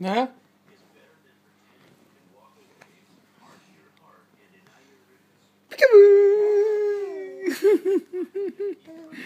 Ne?